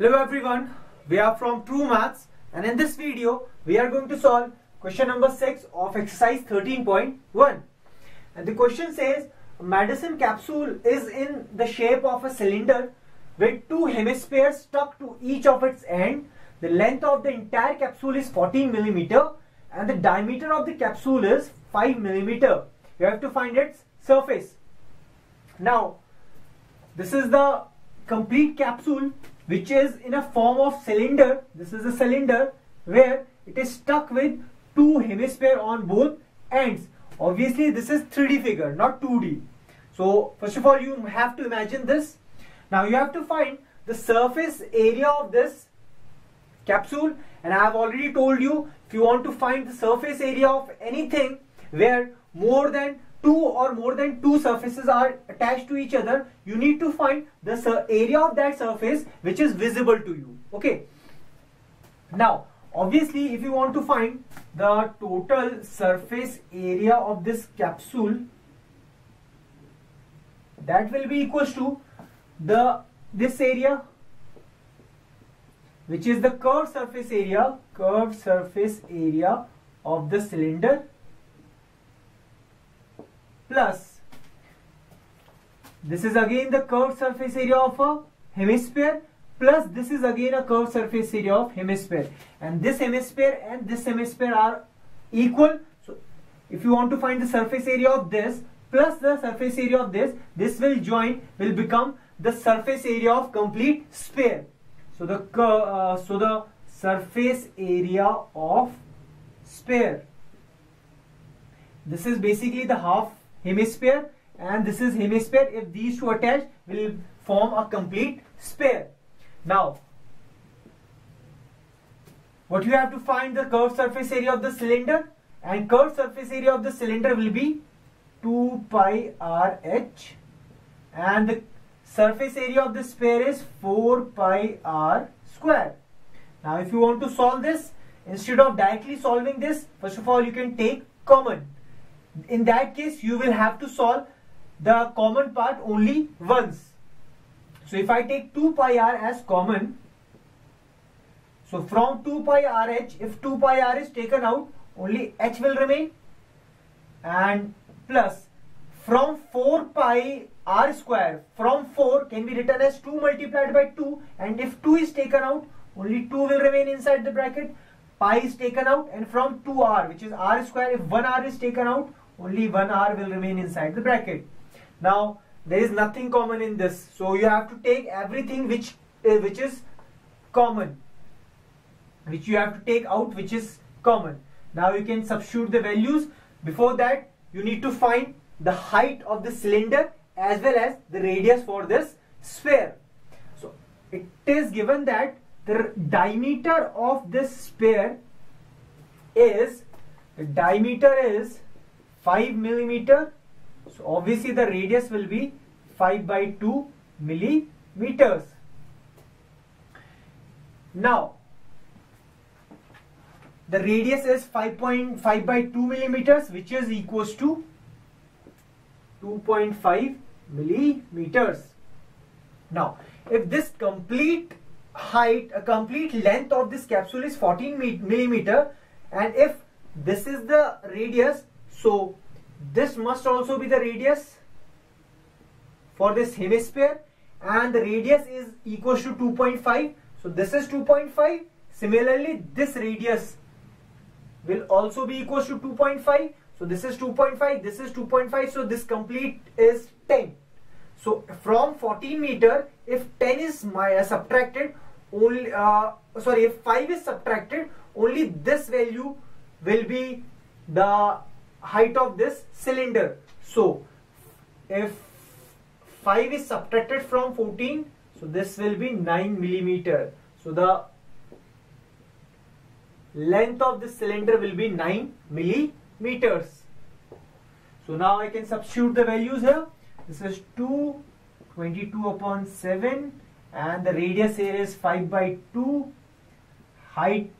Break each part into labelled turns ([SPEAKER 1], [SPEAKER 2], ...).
[SPEAKER 1] Hello everyone, we are from True Maths and in this video we are going to solve question number 6 of exercise 13.1 and the question says a medicine capsule is in the shape of a cylinder with two hemispheres stuck to each of its end. The length of the entire capsule is 14 millimeter and the diameter of the capsule is 5 millimeter. You have to find its surface. Now this is the complete capsule which is in a form of cylinder. This is a cylinder where it is stuck with two hemisphere on both ends. Obviously this is 3D figure not 2D. So first of all you have to imagine this. Now you have to find the surface area of this capsule and I have already told you if you want to find the surface area of anything where more than two or more than two surfaces are attached to each other you need to find the area of that surface which is visible to you okay? Now obviously if you want to find the total surface area of this capsule that will be equals to the this area which is the curved surface area curved surface area of the cylinder plus this is again the curved surface area of a hemisphere. Plus this is again a curved surface area of hemisphere. And this hemisphere and this hemisphere are equal. So if you want to find the surface area of this plus the surface area of this this will join will become the surface area of complete sphere. So the uh, so the surface area of sphere. This is basically the half hemisphere and this is hemisphere. If these two attach will form a complete sphere. Now what you have to find the curved surface area of the cylinder and curved surface area of the cylinder will be 2 pi r h and the surface area of the sphere is 4 pi r square. Now if you want to solve this instead of directly solving this first of all you can take common in that case you will have to solve the common part only once. So if I take 2 pi r as common, so from 2 pi r h, if 2 pi r is taken out, only h will remain. And plus from 4 pi r square from 4 can be written as 2 multiplied by 2 and if 2 is taken out only 2 will remain inside the bracket. Pi is taken out and from 2r which is r square if 1r is taken out only one r will remain inside the bracket. Now there is nothing common in this. So you have to take everything which uh, which is common which you have to take out which is common. Now you can substitute the values. Before that you need to find the height of the cylinder as well as the radius for this sphere. So it is given that the diameter of this sphere is diameter is 5 millimeter. So obviously the radius will be 5 by 2 millimeters. Now the radius is 5.5 by 2 millimeters which is equals to 2.5 millimeters. Now if this complete height, a complete length of this capsule is 14 millimeter and if this is the radius so this must also be the radius for this hemisphere and the radius is equals to 2.5. So this is 2.5. Similarly, this radius will also be equals to 2.5. So this is 2.5, this is 2.5. So this complete is 10. So from 14 meter, if 10 is my, uh, subtracted, only uh, sorry, if 5 is subtracted, only this value will be the height of this cylinder. So if 5 is subtracted from 14, so this will be 9 millimeter. So the length of this cylinder will be 9 millimeters. So now I can substitute the values here. This is 2, 22 upon 7 and the radius here is 5 by 2. Height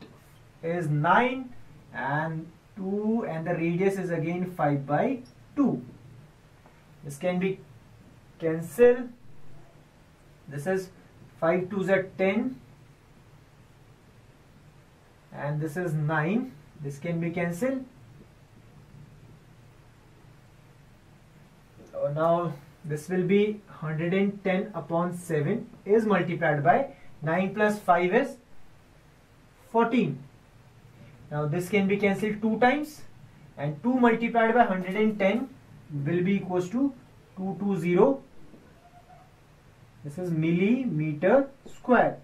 [SPEAKER 1] is 9 and 2 and the radius is again 5 by 2 this can be cancelled. This is 5 2s are 10 and this is 9 this can be cancelled. Uh, now this will be 110 upon 7 is multiplied by 9 plus 5 is 14 now this can be cancelled two times and 2 multiplied by 110 will be equals to 220 this is millimeter square.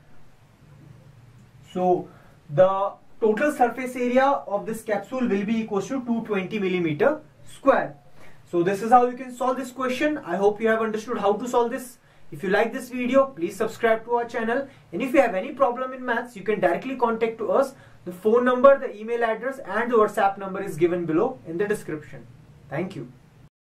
[SPEAKER 1] So the total surface area of this capsule will be equals to 220 millimeter square. So this is how you can solve this question. I hope you have understood how to solve this if you like this video, please subscribe to our channel. And if you have any problem in maths, you can directly contact to us. The phone number, the email address and the WhatsApp number is given below in the description. Thank you.